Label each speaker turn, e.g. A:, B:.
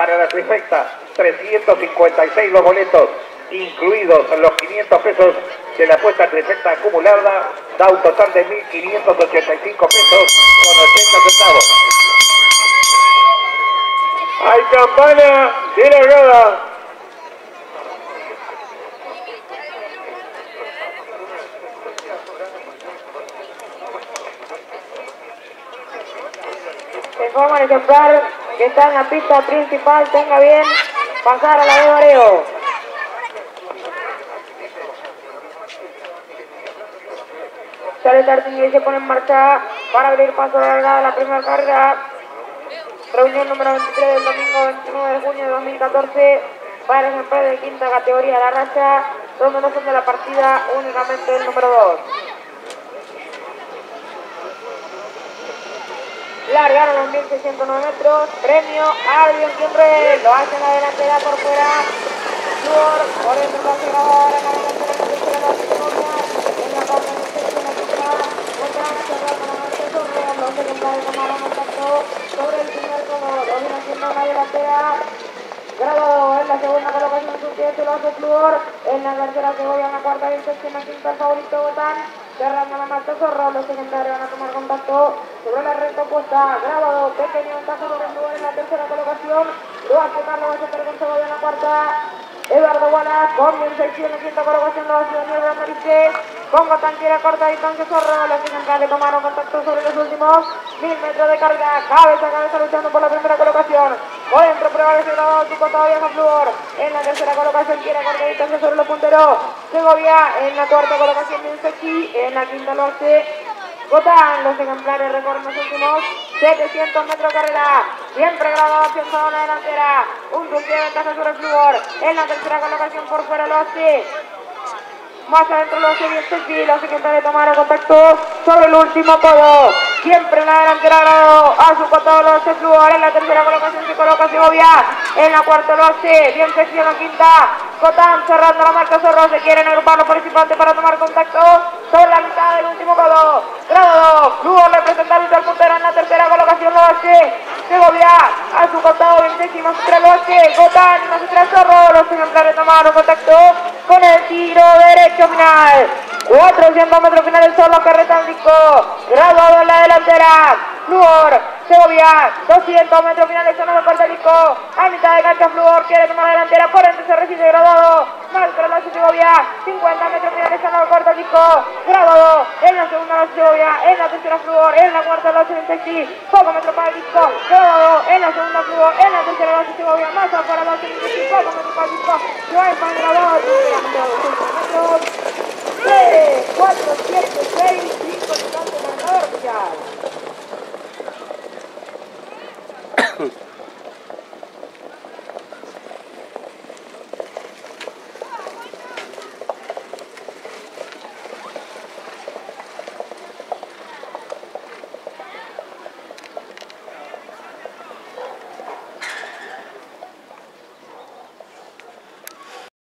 A: para la trifecta, 356 los boletos, incluidos los 500 pesos de la apuesta trifecta acumulada, da un total de 1.585 pesos con 80 centavos.
B: Hay campana de largada.
C: Se informa el ejemplar que está en la pista principal, tenga bien pasar a la de. Sale Tartín y se pone en marcha para abrir paso a la primera carrera. Reunión número 23 del domingo 29 de junio de 2014 para el ejemplar de quinta categoría la racha, donde no son de la partida únicamente el número 2. Largaron los 1609 metros, premio Albion Kimbre, lo hacen la delantera por fuera, Flor, por dentro la grabadora, la en la segunda, en la parte de otra marcha sobre, sobre el primer haciendo la delantera, Grabado en la segunda colocación su lo hace Flor, en la tercera Segovia, en la cuarta en la quinta el favorito Botán, la marcha Zorro, los secundarios van a tomar contacto sobre la recta opuesta, grabado, pequeño ventaja sobre el en la tercera colocación, lo hace Carlos Bacheter con Segovia en la cuarta, Eduardo Wallace con bien sección en quinta colocación, lo hace Daniel Bernarice, con Botanquera corta distancia Zorro, los secundarios tomaron contacto sobre los últimos mil metros de carga, cabeza a cabeza luchando por la primera colocación, en la tercera colocación corta distancia sobre los punteros, Segovia en la cuarta colocación bien Sechi, en la quinta lo hace Botán, los ejemplares recorren los últimos 700 metros de carrera, siempre grabado hacia en la delantera, un punto de ventaja sobre el Flor, en la tercera colocación por fuera lo hace más adentro lo hace bien Sechi, los ejemplares tomaron contacto sobre el último codo, siempre en la delantera grado a su costado lo hace Flor, en la tercera colocación se coloca Segovia, en la cuarta lo hace bien Sechi en la quinta, Cotán cerrando la marca Zorro, se quieren agrupar los participantes para tomar contacto sobre la mitad del último codo, grado Flor representante al puntero en la tercera colocación lo hace Segovia, a su costado más atrás lo hace Cotán más atrás Zorro, los ejemplares tomaron contacto con el tiro derecho final. 400 metros finales restan disco. Graduado en la delantera. Fluor, Segovia, 200 metros finales el disco. A mitad de cancha Fluor quiere tomar la delantera. Por dentro se resiste graduado. Segovia. 50 metros finales corta el disco. Graduado en la segunda la Segovia. En la tercera Fluor. En la cuarta la Sexy. Poco metro para el disco. Graduado en la segunda Fluor. En la tercera la Segovia. Más afuera la. Poco metro para disco. No hay pan grabado. metros. 3, 4,